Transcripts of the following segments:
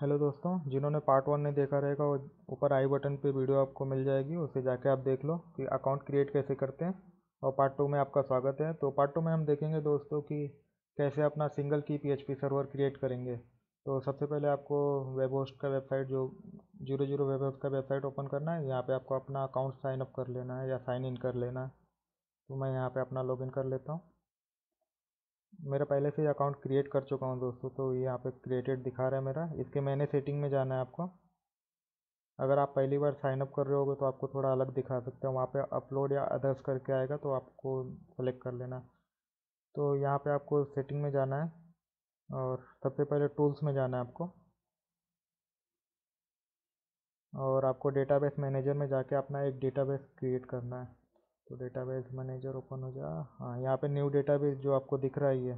Hello दोस्तों, जिन्होंने part one नहीं देखा रहेगा, वो ऊपर आई बटन पे वीडियो आपको मिल जाएगी, उसे जाके आप देख लो कि अकाउंट क्रिएट कैसे करते हैं। और पार्ट टू में आपका स्वागत है। तो पार्ट टू में हम देखेंगे दोस्तों कि कैसे अपना सिंगल की पीएचपी सर्वर क्रिएट करेंगे। तो सबसे पहले आपको वेब होस्ट का वेबसाइट जो ज़ीरो ज़ीरो वेब होस्ट का वेबसाइट ओपन करना है, यहाँ पर आपको अपना अकाउंट साइन अप कर लेना है या साइन इन कर लेना है। तो मैं यहाँ पर अपना लॉग कर लेता हूँ। मेरा पहले से ही अकाउंट क्रिएट कर चुका हूँ दोस्तों तो यहाँ पे क्रिएटेड दिखा रहा है मेरा। इसके मैंने सेटिंग में जाना है आपको। अगर आप पहली बार साइनअप कर रहे होगे तो आपको थोड़ा अलग दिखा सकते हैं। वहाँ पे अपलोड या अदर्स करके आएगा तो आपको सेलेक्ट कर लेना। तो यहाँ पे आपको सेटिंग में जाना है और सबसे पहले टूल्स में जाना है आपको। और आपको डेटाबेस मैनेजर में जाके अपना एक डेटाबेस क्रिएट करना है। तो डेटाबेस मैनेजर ओपन हो जा। हाँ यहाँ पे न्यू डेटाबेस जो आपको दिख रहा है ये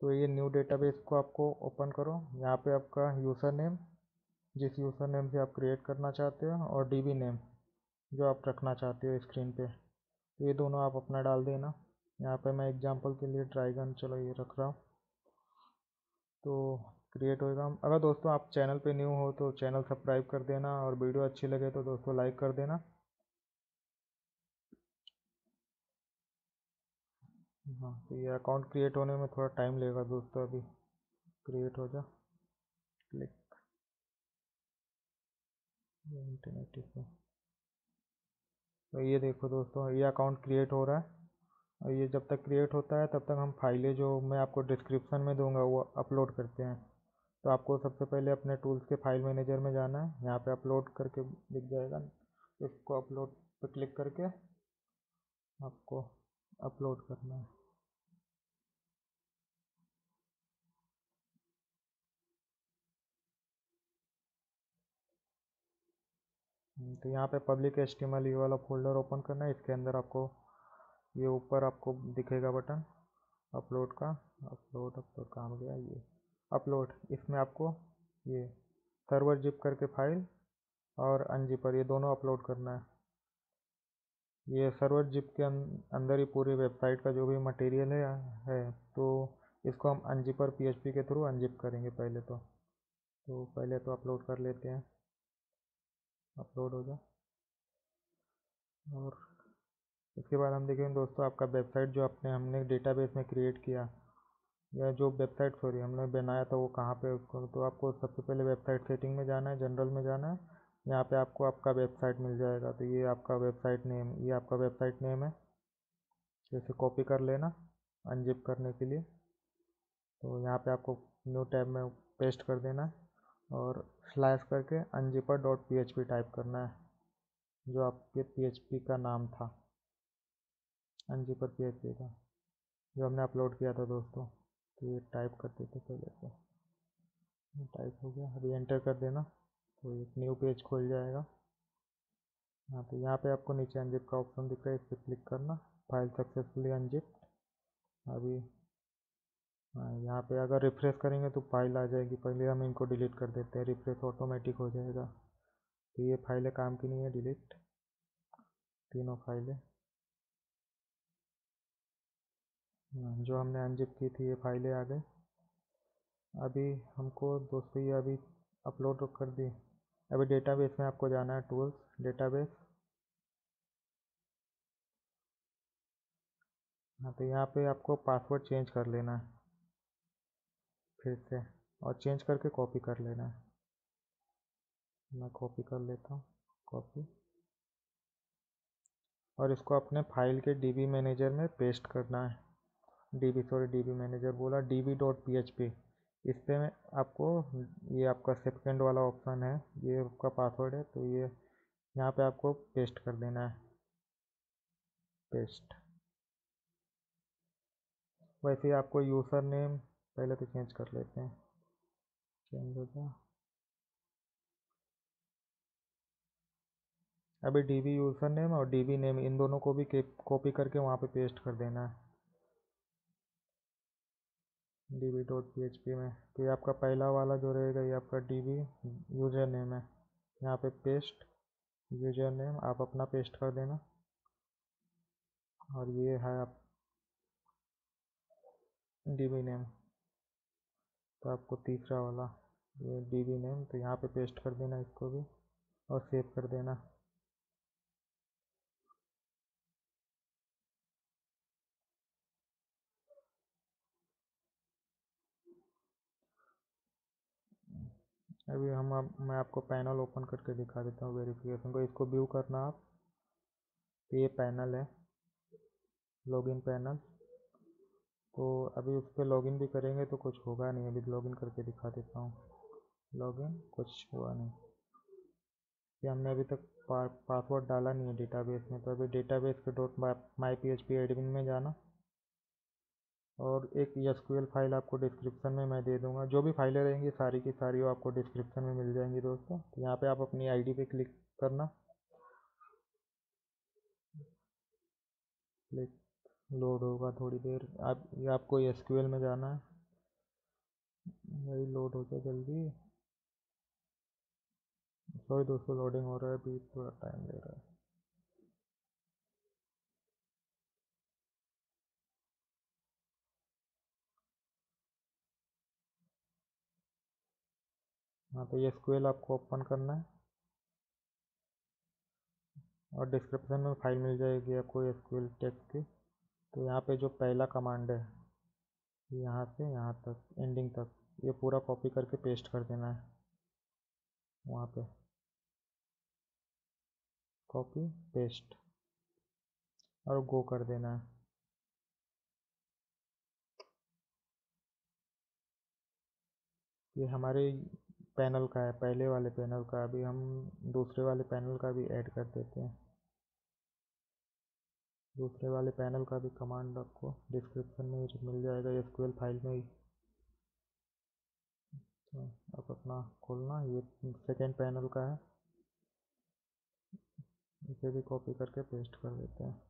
तो ये न्यू डेटाबेस को आपको ओपन करो। यहाँ पे आपका यूज़र नेम जिस यूज़र नेम से आप क्रिएट करना चाहते हो और डीबी नेम जो आप रखना चाहते हो स्क्रीन पे तो ये दोनों आप अपना डाल देना। यहाँ पे मैं एग्जांपल के लिए ड्राइगन चलो ये रख रहा हूँ। तो क्रिएट होएगा अगर दोस्तों आप चैनल पे न्यू हो तो चैनल सब्सक्राइब कर देना और वीडियो अच्छी लगे तो दोस्तों लाइक कर देना। हाँ तो ये अकाउंट क्रिएट होने में थोड़ा टाइम लगेगा दोस्तों अभी। क्रिएट हो जा। क्लिक इंटरनेट तो ये देखो दोस्तों, ये अकाउंट क्रिएट हो रहा है। और ये जब तक क्रिएट होता है, तब तक हम फाइलें जो मैं आपको डिस्क्रिप्शन में दूँगा, वो अपलोड करते हैं। तो आपको सबसे पहले अपने टूल्स के फ़ाइल मैनेजर में जाना है। यहाँ पे अपलोड करके दिख जाएगा। इसको अपलोड पे क्लिक करके आपको अपलोड करना है। तो यहाँ पे पब्लिक एच ये वाला फोल्डर ओपन करना है। इसके अंदर आपको ये ऊपर आपको दिखेगा बटन अपलोड का अपलोड अपलोड काम गया ये अपलोड इसमें आपको ये सर्वर जिप करके फ़ाइल और अनजिपर ये दोनों अपलोड करना है। ये सर्वर जिप के अं-, अंदर ही पूरी वेबसाइट का जो भी मटेरियल है है तो इसको हम अनजिपर पीएचपी के थ्रू अनजिप करेंगे पहले तो। तो पहले तो अपलोड कर लेते हैं। अपलोड हो जाए। और इसके बाद हम देखेंगे दोस्तों आपका वेबसाइट जो आपने, हमने डेटाबेस में क्रिएट किया, या जो वेबसाइट सॉरी हमने बनाया था वो कहाँ पे उसको। तो आपको सबसे पहले वेबसाइट सेटिंग में जाना है जनरल में जाना है। यहाँ पे आपको आपका वेबसाइट मिल जाएगा। तो ये आपका वेबसाइट नेम ये आपका वेबसाइट नेम है। जैसे कॉपी कर लेना अनजिप करने के लिए। तो यहाँ पे आपको न्यू टैब में पेस्ट कर देना है। और स्लैश करके अनजिपर डॉट पी टाइप करना है, जो आपके पी का नाम था। अनजिपर पी का जो हमने अपलोड किया था दोस्तों। तो ये टाइप कर देते पहले तो टाइप हो गया। अभी एंटर कर देना तो एक न्यू पेज खोल जाएगा। हाँ तो यहाँ पे आपको नीचे अनजिप का ऑप्शन दिख रहा है, इस पर क्लिक करना। फ़ाइल सक्सेसफुली अनजिप अभी यहाँ पे अगर रिफ्रेश करेंगे तो फ़ाइल आ जाएगी। पहले हम इनको डिलीट कर देते हैं रिफ्रेश ऑटोमेटिक हो जाएगा। तो ये फाइलें काम की नहीं है डिलीट तीनों फाइलें हाँ, जो हमने अनजिप की थी ये फाइलें आ गई अभी हमको दोस्तों ये अभी अपलोड कर दी। अभी डेटाबेस में आपको जाना है टूल्स डेटाबेस हाँ तो यहाँ पे आपको पासवर्ड चेंज कर लेना है। फिर से और चेंज करके कॉपी कर लेना है। मैं कॉपी कर लेता हूँ कॉपी और इसको अपने फ़ाइल के डीबी मैनेजर में पेस्ट करना है। डीबी सॉरी डीबी मैनेजर बोला DB dot P H P इस पर आपको, ये आपका सेकेंड वाला ऑप्शन है, ये आपका पासवर्ड है तो ये, यहाँ पे आपको पेस्ट कर देना है। पेस्ट वैसे आपको यूज़र नेम पहले तो चेंज कर लेते हैं। चेंज हो गया। अभी डी बी यूज़र नेम और डी बी नेम इन दोनों को भी कॉपी करके वहाँ पे पेस्ट कर देना है। D B dot P H P में। तो ये आपका पहला वाला जो रहेगा, ये आपका डी बी यूज़र नेम है। यहाँ पे पेस्ट यूज़र नेम आप अपना पेस्ट कर देना। और ये है आप डी बी नेम तो आपको तीसरा वाला, ये डी बी नेम तो यहाँ पे पेस्ट कर देना इसको भी और सेव कर देना। अभी हम अब, मैं आपको पैनल ओपन करके दिखा देता हूँ वेरिफिकेशन को। इसको व्यू करना आप, ये पैनल है लॉगिन पैनल तो अभी उस पर लॉगिन भी करेंगे तो कुछ होगा नहीं अभी लॉगिन करके दिखा देता हूँ। लॉगिन कुछ हुआ नहीं। कि हमने अभी तक पा, पासवर्ड डाला नहीं है डेटाबेस में तो अभी डेटाबेस के dot my P H P admin में जाना। और एक एस फ़ाइल आपको डिस्क्रिप्शन में मैं दे दूँगा। जो भी फाइलें रहेंगी सारी की सारी वो आपको डिस्क्रिप्शन में मिल जाएँगी दोस्तों। तो यहाँ पे आप अपनी आईडी पे क्लिक करना। क्लिक लोड होगा थोड़ी देर। आप, ये आपको एस में जाना है। वही लोड हो जाए जल्दी। सॉरी दोस्तों लोडिंग हो रहा है। अभी थोड़ा टाइम ले रहा है। हाँ तो ये एसक्यूएल आपको ओपन करना है। और डिस्क्रिप्शन में फ़ाइल मिल जाएगी आपको एसक्यूएल टेक्स्ट की। तो यहाँ पे जो पहला कमांड है, यहाँ से यहाँ तक एंडिंग तक, ये पूरा कॉपी करके पेस्ट कर देना है। वहाँ पे कॉपी पेस्ट और गो कर देना है। ये हमारे पैनल का है, पहले वाले पैनल का, अभी हम दूसरे वाले पैनल का भी ऐड कर देते हैं। दूसरे वाले पैनल का भी कमांड आपको डिस्क्रिप्शन में मिल जाएगा एसक्यूएल फ़ाइल में ही। तो आप अपना खोलना, ये सेकेंड पैनल का है। इसे भी कॉपी करके पेस्ट कर देते हैं।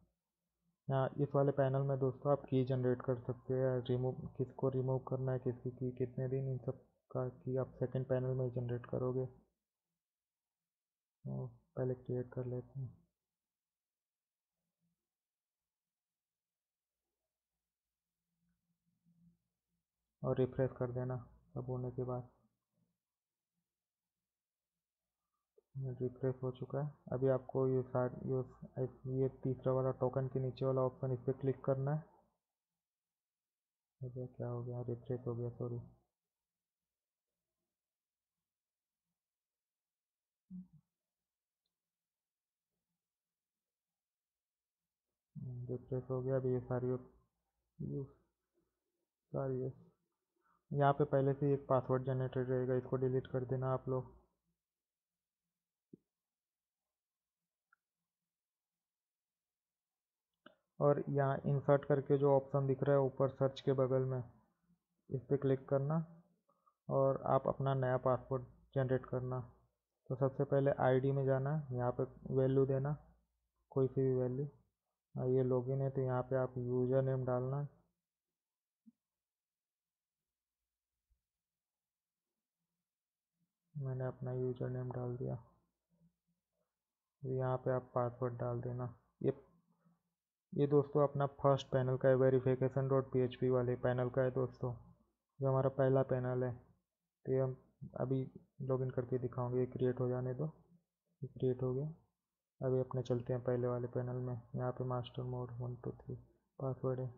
यहाँ इस वाले पैनल में दोस्तों आप की जनरेट कर सकते हैं रिमूव किसको रिमूव करना है, किसकी की कितने दिन, इन सब का की आप सेकंड पैनल में जनरेट करोगे। तो पहले क्रिएट कर लेते हैं। और रिफ्रेश कर देना सब होने के बाद। रिफ्रेश हो चुका है। अभी आपको ये सारे, ये ये तीसरा वाला टोकन के नीचे वाला ऑप्शन इस पर क्लिक करना है। अभी क्या हो गया? रिफ्रेश हो गया सॉरी रिफ्रेश हो गया, अभी ये सारी सारी यहाँ पे पहले से एक पासवर्ड जनरेटेड रहेगा, इसको डिलीट कर देना आप लोग। और यहाँ इंसर्ट करके जो ऑप्शन दिख रहा है, ऊपर सर्च के बगल में, इस पर क्लिक करना और आप अपना नया पासवर्ड जनरेट करना। तो सबसे पहले आईडी में जाना, यहाँ पे वैल्यू देना, कोई सी भी वैल्यू हाँ ये लॉगिन है तो यहाँ पे आप यूज़र नेम डालना मैंने अपना यूज़र नेम डाल दिया। यहाँ पे आप पासवर्ड डाल देना। ये ये दोस्तों अपना फ़र्स्ट पैनल का है वेरीफिकेशन डॉट पी वाले पैनल का है दोस्तों। जो हमारा पहला पैनल है। तो ये हम अभी लॉगिन करके दिखाऊँगे, ये क्रिएट हो जाने दो। ये क्रिएट हो गया। अभी अपने चलते हैं पहले वाले पैनल में। यहाँ पे master mode one two three password है।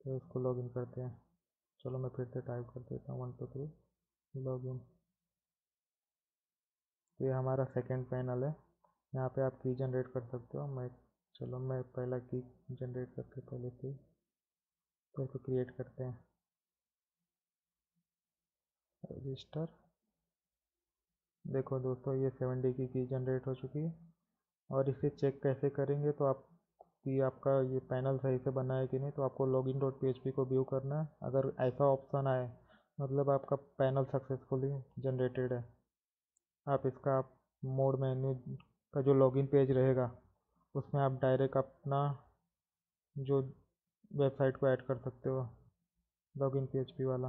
तो इसको लॉगिन करते हैं। चलो मैं फिर से टाइप कर देता हूँ वन टू थ्री लॉगिन ये हमारा सेकंड पैनल है। यहाँ पे आप की जनरेट कर सकते हो। मैं चलो, मैं पहला की जनरेट करके पहले से तो इसको क्रिएट करते हैं। रजिस्टर देखो दोस्तों, ये सेवन की की जनरेट हो चुकी है। और इसे चेक कैसे करेंगे तो आप कि आपका ये पैनल सही से बना है कि नहीं तो आपको लॉगिन डॉट पी को व्यू करना है। अगर ऐसा ऑप्शन आए मतलब आपका पैनल सक्सेसफुली जनरेटेड है। आप इसका मोड मेन्यू का जो लॉगिन पेज रहेगा, उसमें आप डायरेक्ट अपना जो वेबसाइट को ऐड कर सकते हो, लॉगिन पी वाला।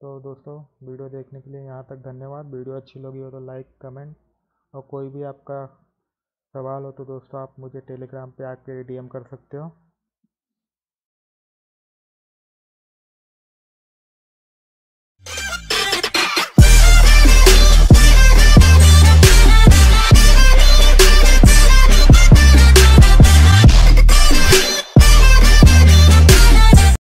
तो दोस्तों, वीडियो देखने के लिए यहाँ तक धन्यवाद। वीडियो अच्छी लगी हो तो लाइक, कमेंट और कोई भी आपका सवाल हो तो दोस्तों, आप मुझे टेलीग्राम पे आके डीएम कर सकते हो।